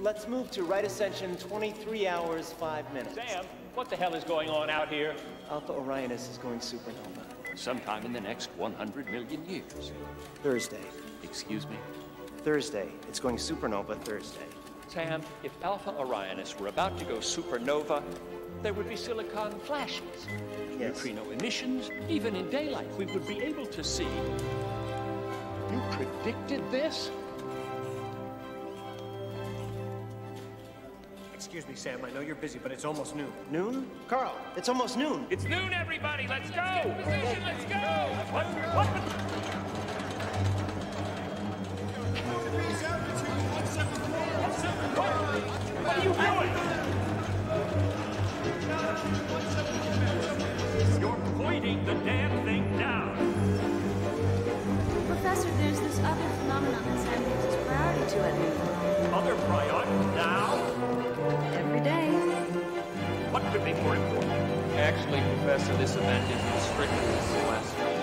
Let's move to right ascension 23 hours, 5 minutes. Sam, what the hell is going on out here? Alpha Orionis is going supernova. Sometime in the next 100 million years. Thursday. Excuse me? Thursday. It's going supernova Thursday. Sam, if Alpha Orionis were about to go supernova, there would be silicon flashes, Yes. neutrino emissions. Even in daylight, we would be able to see. You predicted this? Excuse me, Sam. I know you're busy, but it's almost noon. Noon? Carl, it's almost noon. It's noon, everybody. Let's go. Position. Let's go. What? What? What are you doing? You're pointing the damn What could be more important? Actually, Professor, this event isn't strictly celestial.